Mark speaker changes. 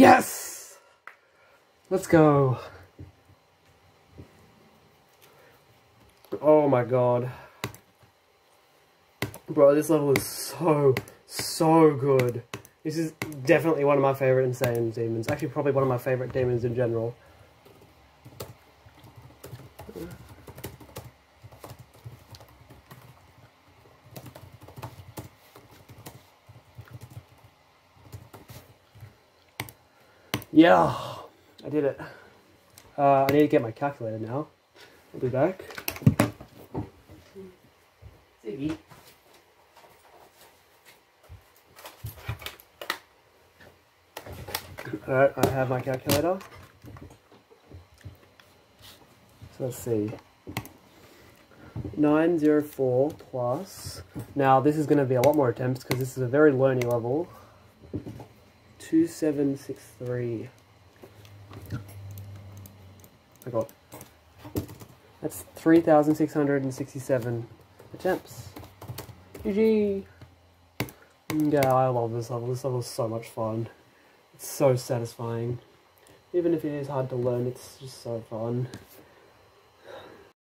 Speaker 1: Yes! Let's go. Oh my god. Bro, this level is so, so good. This is definitely one of my favorite insane demons. Actually, probably one of my favorite demons in general. Yeah, I did it. Uh, I need to get my calculator now. I'll be back. Ziggy. Alright, I have my calculator. So let's see. 904 plus. Now this is going to be a lot more attempts because this is a very learning level. 2763. I got. That's 3,667 attempts. GG! Yeah, I love this level. This level is so much fun. It's so satisfying. Even if it is hard to learn, it's just so fun.